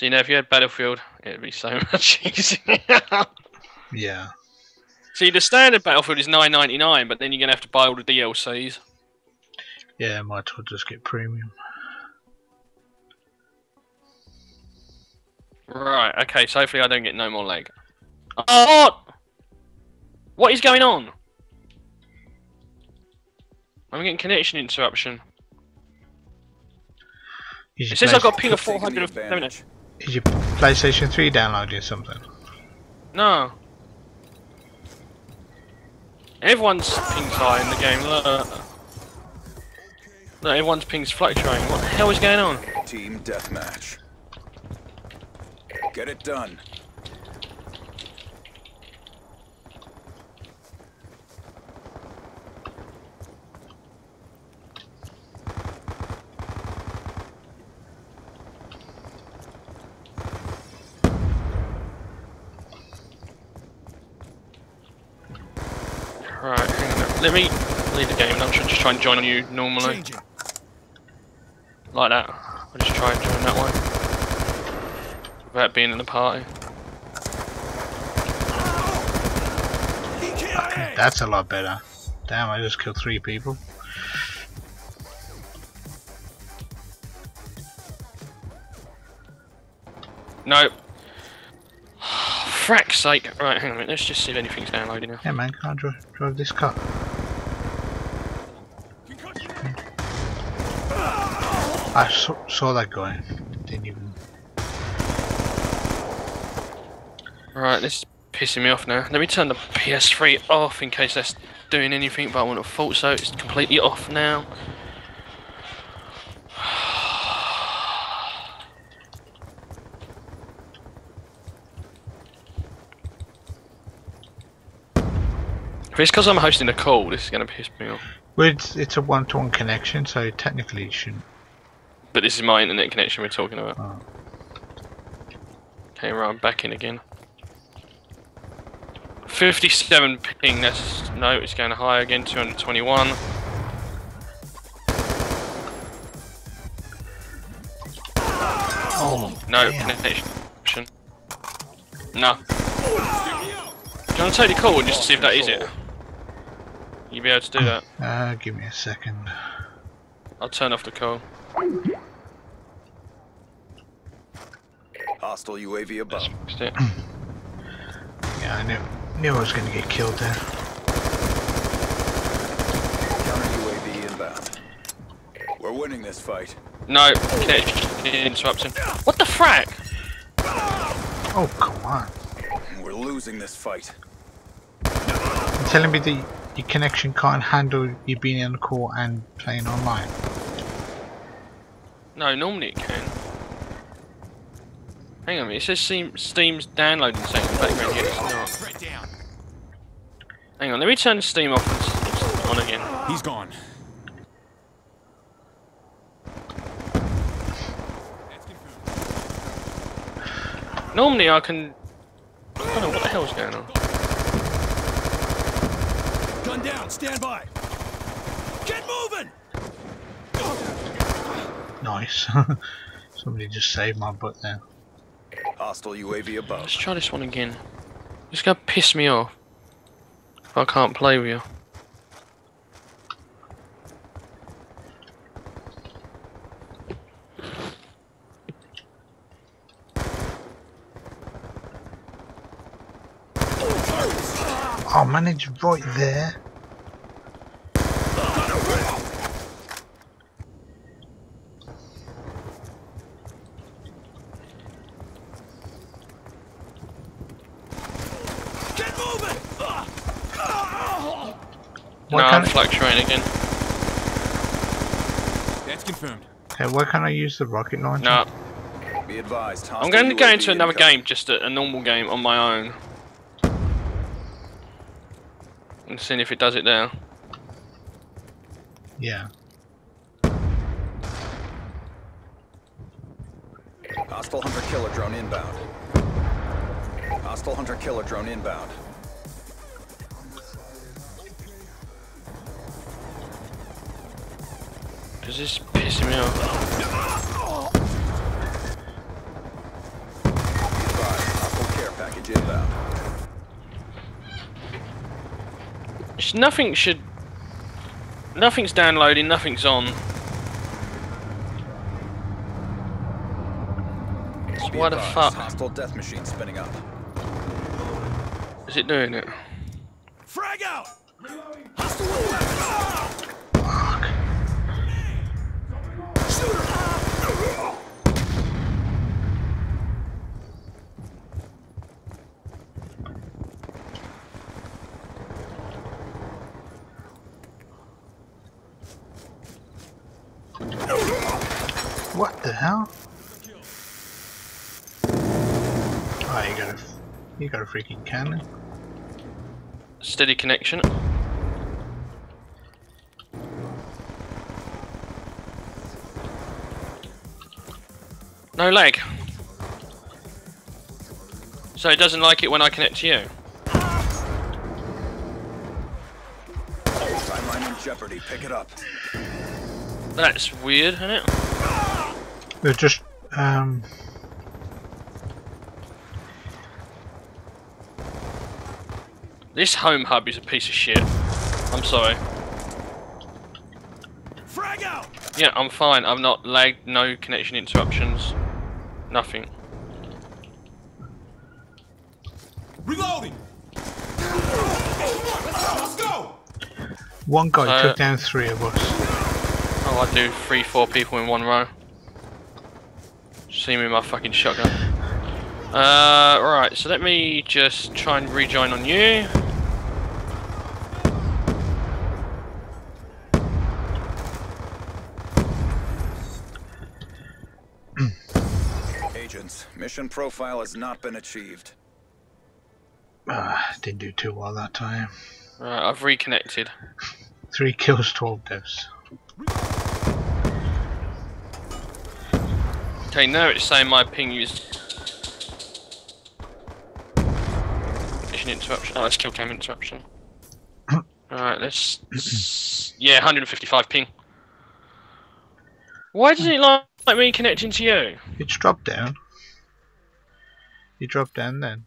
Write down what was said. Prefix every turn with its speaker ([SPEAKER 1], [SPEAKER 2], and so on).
[SPEAKER 1] So you know, if you had Battlefield, it'd be so much easier.
[SPEAKER 2] Yeah.
[SPEAKER 1] See, the standard Battlefield is nine ninety nine, but then you're gonna have to buy all the DLCs.
[SPEAKER 2] Yeah, might as well just get premium.
[SPEAKER 1] Right. Okay. So hopefully I don't get no more lag. Oh! What? What is going on? I'm getting connection interruption.
[SPEAKER 2] Is
[SPEAKER 1] It says I've got a ping of 400 of
[SPEAKER 3] advantage.
[SPEAKER 2] Is your PlayStation 3 downloading something?
[SPEAKER 1] No. Everyone's ping's high in the game. Look. Look, everyone's ping's fluctuating. What the hell is going on?
[SPEAKER 3] Team deathmatch. Get it done.
[SPEAKER 1] Right, hang on. Let me leave the game and I'll try- just try and join you normally.
[SPEAKER 4] Changing.
[SPEAKER 1] Like that. I'll just try and join that way. Without being in the party.
[SPEAKER 4] He.
[SPEAKER 2] That's a lot better. Damn, I just killed three people.
[SPEAKER 1] Nope. Frack's sake. Right, hang on a minute. Let's just see if anything's downloading now.
[SPEAKER 2] Yeah, man, can I dri drive this car? I saw, saw that going. Didn't even.
[SPEAKER 1] Right, this is pissing me off now. Let me turn the PS3 off in case that's doing anything, but I wouldn't have thought so. It's completely off now. If it's because I'm hosting a call, this is going to piss me off.
[SPEAKER 2] Well, it's, it's a one-to-one connection, so technically it shouldn't.
[SPEAKER 1] But this is my internet connection we're talking about.
[SPEAKER 2] Oh.
[SPEAKER 1] Okay, right, I'm back in again. 57 ping, that's... No, it's going higher again, 221.
[SPEAKER 2] Oh,
[SPEAKER 1] No,
[SPEAKER 2] damn.
[SPEAKER 1] connection. No. Do you want to take the call and just see if that is it? You be able to do that?
[SPEAKER 2] Uh, give me a second.
[SPEAKER 1] I'll turn off the call.
[SPEAKER 3] Hostile UAV above.
[SPEAKER 2] Yeah, I knew, knew I was going to get killed there.
[SPEAKER 3] Counter UAV inbound. We're winning this fight.
[SPEAKER 1] No, connection interruption. What the frack?
[SPEAKER 2] Oh, come on.
[SPEAKER 3] We're losing this fight.
[SPEAKER 2] You're telling me that your connection can't handle you being on the call and playing online?
[SPEAKER 1] No, normally it can. Hang on a minute, it says Steam, Steam's downloading something in the background, yet it's not. Hang on, let me turn Steam off and it's on again.
[SPEAKER 4] He's gone.
[SPEAKER 1] Normally I can... I don't know what the hell's going on.
[SPEAKER 4] Gun down. Stand by. Get moving.
[SPEAKER 2] Nice. Somebody just saved my butt there.
[SPEAKER 3] Hostile UAV above.
[SPEAKER 1] Let's try this one again. It's gonna piss me off. I can't play with you.
[SPEAKER 2] Oh man, it's right there.
[SPEAKER 4] Get moving.
[SPEAKER 2] Why
[SPEAKER 1] no, I'm
[SPEAKER 2] can't,
[SPEAKER 1] fluctuating again.
[SPEAKER 4] That's confirmed.
[SPEAKER 2] okay, why can't I use the rocket launcher?
[SPEAKER 1] No,
[SPEAKER 3] Be advised.
[SPEAKER 1] I'm going to go into another
[SPEAKER 3] incoming.
[SPEAKER 1] game, just a, a normal game on my own. And seeing if it does it now.
[SPEAKER 2] Yeah.
[SPEAKER 3] Hostile hunter killer drone inbound. Hostile hunter killer drone inbound.
[SPEAKER 1] Because this is pissing me off.
[SPEAKER 3] package inbound.
[SPEAKER 1] Nothing should. Nothing's downloading. Nothing's on. So why the fuck
[SPEAKER 3] Hostile death machine spinning up.
[SPEAKER 1] is it doing it?
[SPEAKER 4] Frag out!
[SPEAKER 2] Fuck. What the hell? Oh, you got a, you got a freaking cannon.
[SPEAKER 1] Steady connection. No lag. So it doesn't like it when I connect to you.
[SPEAKER 3] Timeline in jeopardy. Pick it up.
[SPEAKER 1] That's weird, isn't it?
[SPEAKER 2] They're just um.
[SPEAKER 1] This home hub is a piece of shit. I'm sorry.
[SPEAKER 4] Frag out!
[SPEAKER 1] Yeah, I'm fine. I'm not lagged, no connection interruptions. Nothing.
[SPEAKER 4] Reloading! Let's go!
[SPEAKER 2] One guy
[SPEAKER 1] Uh,
[SPEAKER 2] took down three of us.
[SPEAKER 1] Oh, I do three, four people in one row. See me with my fucking shotgun. Uh, right, so let me just try and rejoin on you.
[SPEAKER 3] Agents, mission profile has not been achieved.
[SPEAKER 2] Ah, didn't do too well that time.
[SPEAKER 1] Right, I've reconnected.
[SPEAKER 2] Three kills, twelve deaths.
[SPEAKER 1] Okay, now it's saying my ping is. Mission interruption. Oh, that's kill cam interruption. Alright, let's. yeah, 155 ping. Why does it like, like me connecting to you?
[SPEAKER 2] It's dropped down. You dropped down then.